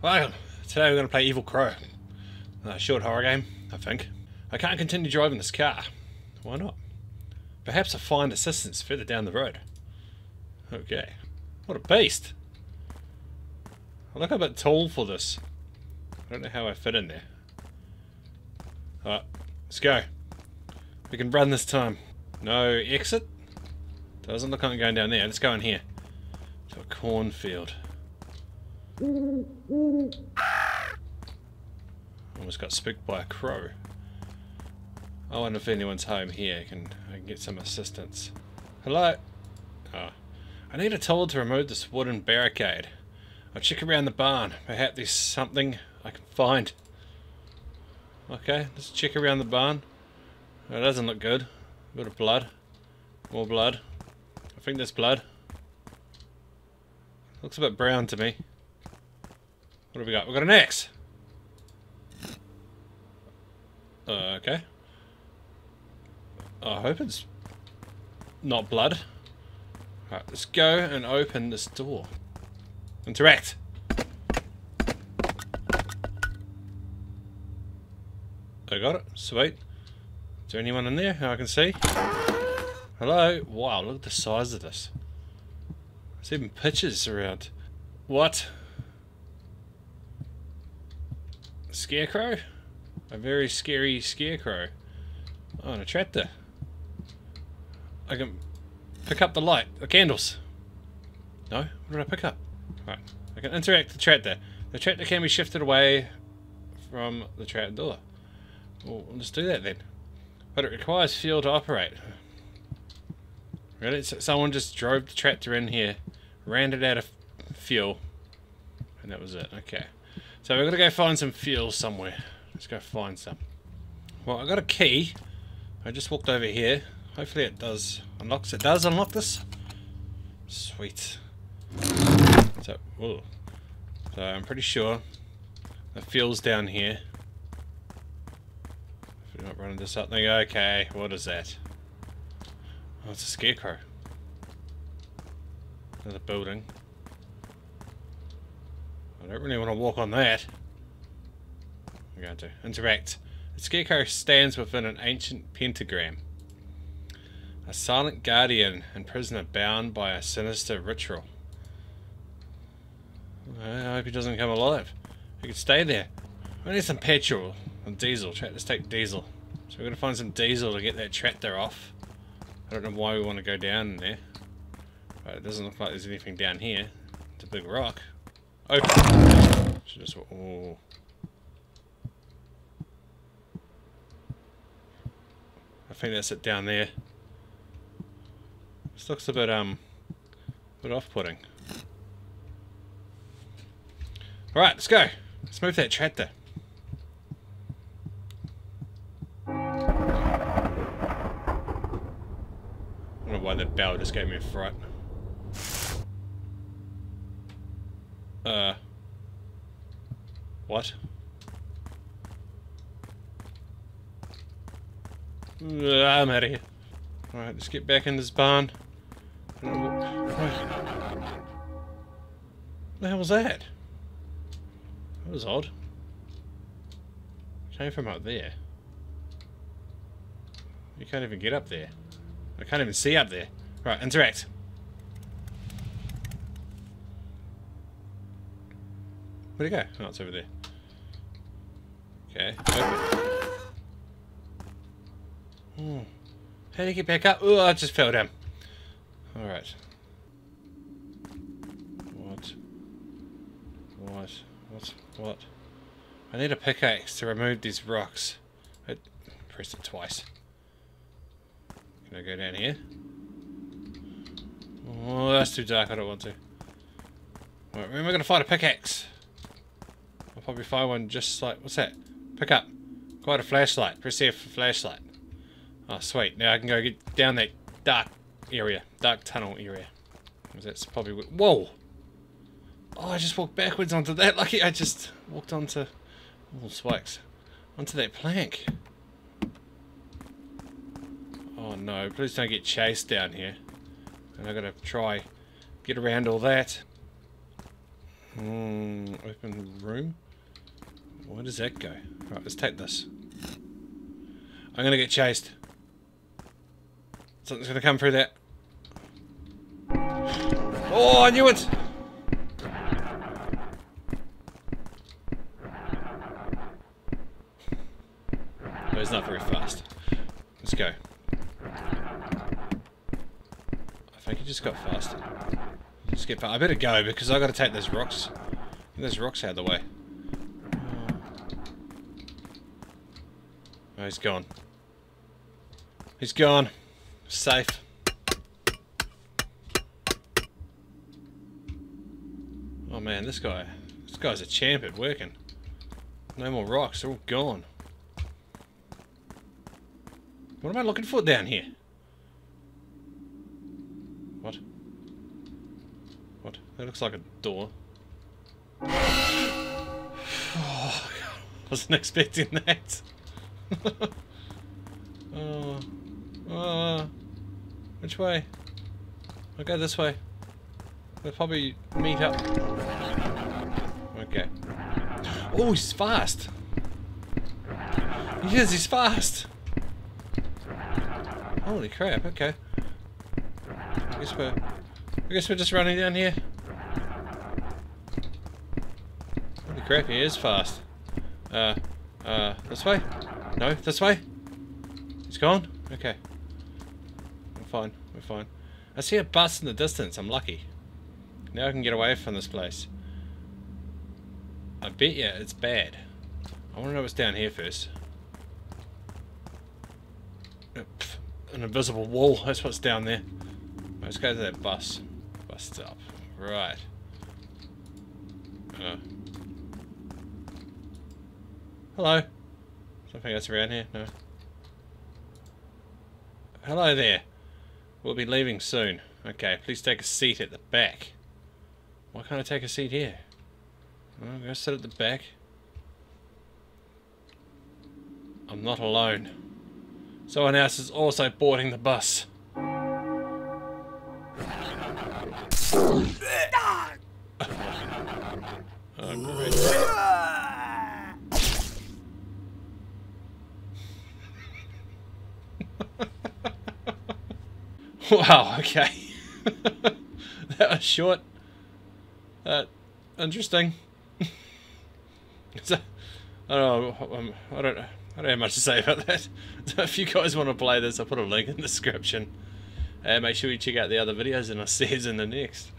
Welcome. Today we're going to play Evil Crow. A short horror game, I think. I can't continue driving this car. Why not? Perhaps I'll find assistance further down the road. Okay. What a beast! I look a bit tall for this. I don't know how I fit in there. Alright, let's go. We can run this time. No exit? Doesn't look like I'm going down there. Let's go in here. To a cornfield. Almost got spooked by a crow. I wonder if anyone's home here. Can I can get some assistance? Hello? Oh. I need a tool to remove this wooden barricade. I'll check around the barn. Perhaps there's something I can find. Okay, let's check around the barn. Oh, it doesn't look good. A bit of blood. More blood. I think there's blood. Looks a bit brown to me. What have we got? We've got an axe. Uh, okay. I hope it's not blood. Alright, let's go and open this door. Interact! I got it. Sweet. Is there anyone in there I can see? Hello? Wow, look at the size of this. There's even pictures around. What? Scarecrow? A very scary scarecrow. Oh, an attractor. I can pick up the light, the candles. No? What did I pick up? Right. I can interact the tractor. The tractor can be shifted away from the trap door. Well, let's do that then. But it requires fuel to operate. Really? So someone just drove the tractor in here, ran it out of fuel, and that was it. Okay. So we're to go find some fuel somewhere. Let's go find some. Well, I got a key. I just walked over here. Hopefully it does unlocks. It does unlock this. Sweet. So, whoa. So I'm pretty sure the fuel's down here. If we're not running into something. Okay, what is that? Oh, it's a scarecrow. Another building. I don't really want to walk on that. I'm going to interact. The scarecrow stands within an ancient pentagram. A silent guardian and prisoner bound by a sinister ritual. I hope he doesn't come alive. He could stay there. I need some petrol and diesel. Let's take diesel. So we're going to find some diesel to get that tractor off. I don't know why we want to go down there. But it doesn't look like there's anything down here. It's a big rock. Open. Just, oh. I think that's it down there. This looks a bit, um, a bit off-putting. Alright, let's go. Let's move that tractor. I don't know why that bell just gave me a fright. Uh. What? Uh, I'm out of here. Alright, let's get back in this barn. What the hell was that? That was odd. Came from up there. You can't even get up there. I can't even see up there. Right, interact. Where'd it go? Oh, it's over there. Okay, open. Oh. How do you get back up? Oh, I just fell down. Alright. What? What? What? What? I need a pickaxe to remove these rocks. Uh, I pressed it twice. Can I go down here? Oh, that's too dark. I don't want to. Am I going to find a pickaxe? Probably find one just like... What's that? Pick up. Quite a flashlight. Press F for flashlight. Oh, sweet. Now I can go get down that dark area. Dark tunnel area. That's probably... Whoa! Oh, I just walked backwards onto that. Lucky I just walked onto... Oh, spikes. Onto that plank. Oh no, please don't get chased down here. And I gotta try get around all that. Hmm, open room. Where does that go? Right, let's take this. I'm gonna get chased. Something's gonna come through that. Oh, I knew it! No, he's not very fast. Let's go. I think he just got faster. Just get I better go because I gotta take those rocks. Get Those rocks out of the way. Oh, he's gone. He's gone. Safe. Oh man, this guy, this guy's a champ at working. No more rocks, they're all gone. What am I looking for down here? What? What? That looks like a door. Oh, wasn't expecting that. Oh, oh, which way? I'll go this way. We'll probably meet up. Okay. Oh, he's fast. Yes, he's fast. Holy crap, okay. I guess we're I guess we're just running down here. Holy crap, he is fast. Uh uh this way? No, this way? It's gone? Okay. We're fine, we're fine. I see a bus in the distance, I'm lucky. Now I can get away from this place. I bet you it's bad. I want to know what's down here first. an invisible wall. That's what's down there. Let's go to that bus. Bus stop. Right. Uh. Hello. Something else around here? No. Hello there. We'll be leaving soon. Okay, please take a seat at the back. Why can't I take a seat here? I'm going to sit at the back. I'm not alone. Someone else is also boarding the bus. wow, okay. that was short. Uh, interesting. I don't know. Um, I don't know. I don't have much to say about that. So if you guys want to play this, I'll put a link in the description. And make sure you check out the other videos and I'll see you in the next.